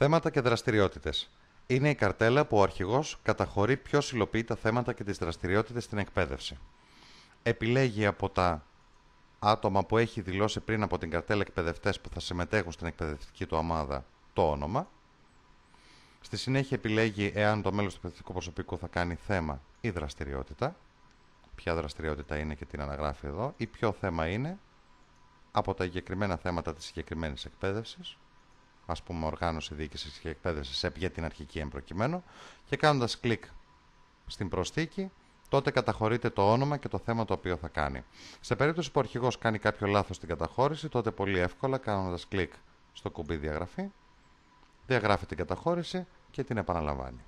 Θέματα και δραστηριότητες. Είναι η καρτέλα που ο αρχηγός καταχωρεί ποιο υλοποιεί τα θέματα και τις δραστηριότητες στην εκπαίδευση. Επιλέγει από τα άτομα που έχει δηλώσει πριν από την καρτέλα εκπαιδευτές που θα συμμετέχουν στην εκπαιδευτική του ομάδα το όνομα. Στη συνέχεια επιλέγει εάν το μέλος του εκπαιδευτικού προσωπικού θα κάνει θέμα ή δραστηριότητα. Ποια δραστηριότητα είναι και την αναγράφει εδώ. Ή ποιο θέμα είναι από τα εγκεκριμένα θέματα της συγκεκριμένης εκπαίδευσης. Ας πούμε οργάνωση, διοίκησης και εκπαίδευση για την αρχική εμπροκειμένο. Και κάνοντας κλικ στην προσθήκη τότε καταχωρείται το όνομα και το θέμα το οποίο θα κάνει. Σε περίπτωση που ο αρχηγός κάνει κάποιο λάθος στην καταχώρηση, τότε πολύ εύκολα κάνοντας κλικ στο κουμπί διαγραφή, διαγράφει την καταχώρηση και την επαναλαμβάνει.